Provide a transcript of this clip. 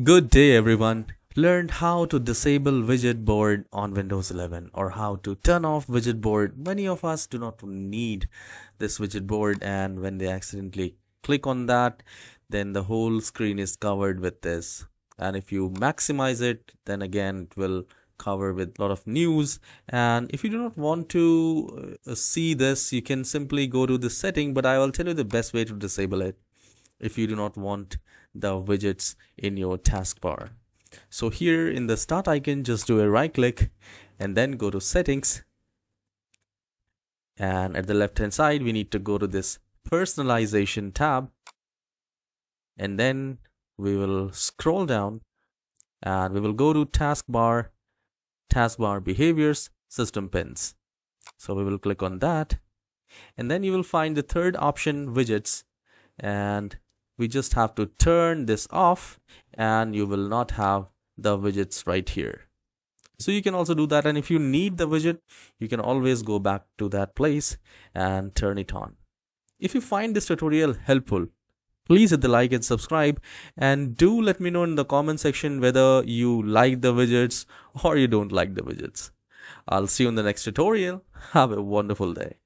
Good day everyone. Learned how to disable widget board on Windows 11 or how to turn off widget board. Many of us do not need this widget board and when they accidentally click on that then the whole screen is covered with this and if you maximize it then again it will cover with a lot of news and if you do not want to uh, see this you can simply go to the setting but I will tell you the best way to disable it if you do not want the widgets in your taskbar. So here in the start icon, just do a right click and then go to settings. And at the left hand side, we need to go to this personalization tab. And then we will scroll down and we will go to taskbar, taskbar behaviors, system pins. So we will click on that. And then you will find the third option widgets and we just have to turn this off and you will not have the widgets right here. So you can also do that and if you need the widget you can always go back to that place and turn it on. If you find this tutorial helpful please hit the like and subscribe and do let me know in the comment section whether you like the widgets or you don't like the widgets. I'll see you in the next tutorial. Have a wonderful day